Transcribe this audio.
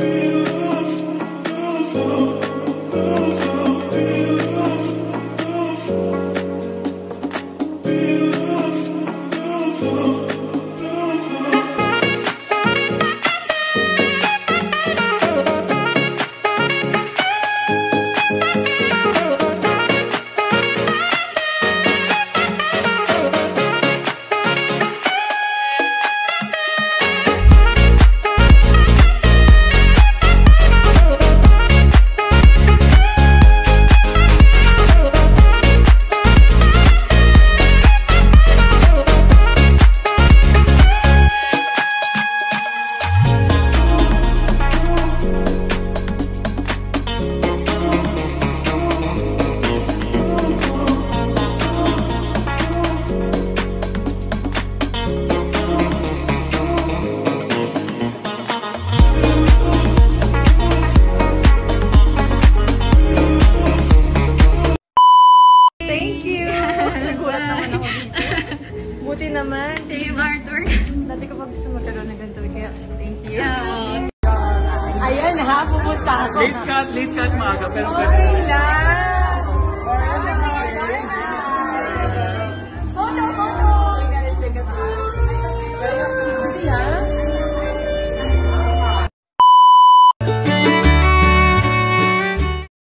feel naman ako dito. Buti naman. Save artwork. Dati ko pa gusto magkaroon ng ganito. Kaya thank you. Yeah. Ayan ha, pupunta ako. Late cut, late cut maaga, pero Okay lang.